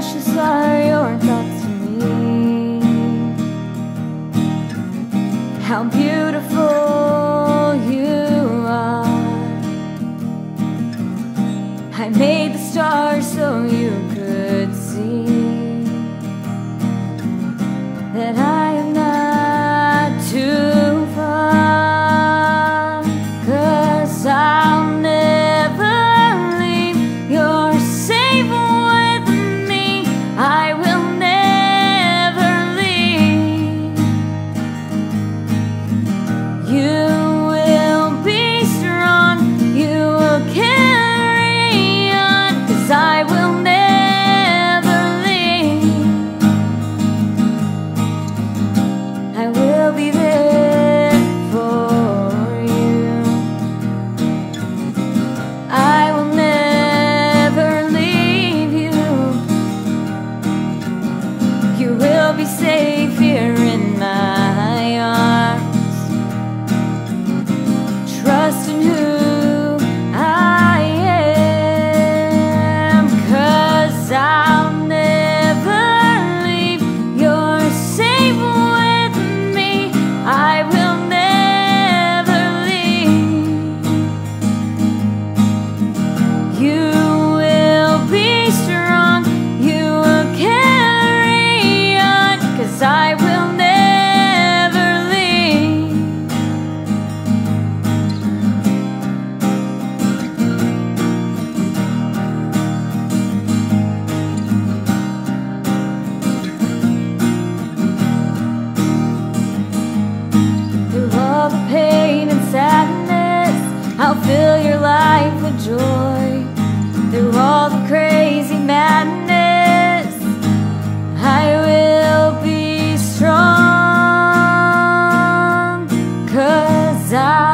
precious are your thoughts to me. How beautiful be safe here desire.